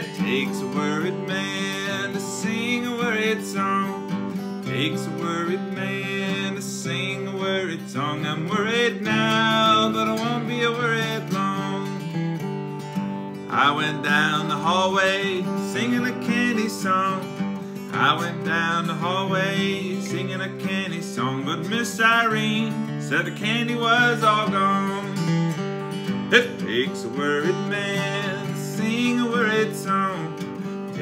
takes a worried man to sing a worried song. Takes a worried man to sing a worried song. I'm worried now, but I won't be worried long. I went down the hallway singing a candy song. I went down the hallway singing a candy song, but Miss Irene said the candy was all gone. It takes a worried man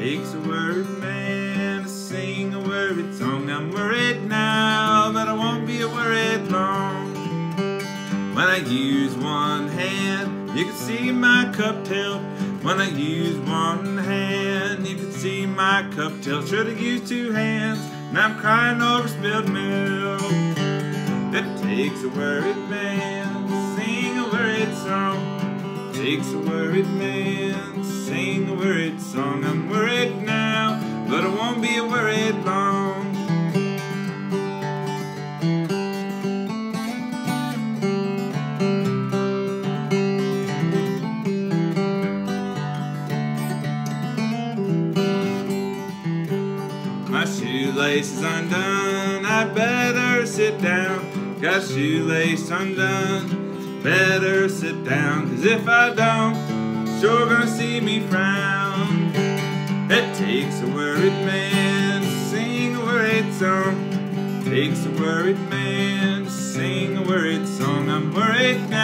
Takes a worried man to sing a worried song. I'm worried now, but I won't be worried long. When I use one hand, you can see my cup tilt. When I use one hand, you can see my cup tilt. Should've used two hands, now I'm crying over spilled milk. It takes a worried man to sing a worried song. Takes a worried man sing a worried song. I'm worried now, but I won't be worried long. My shoelace is undone, I'd better sit down. Got shoelace undone, better sit down. Cause if I don't, sure gonna see me frown. It takes a worried man to sing a worried song. Takes a worried man to sing a worried song. I'm worried now,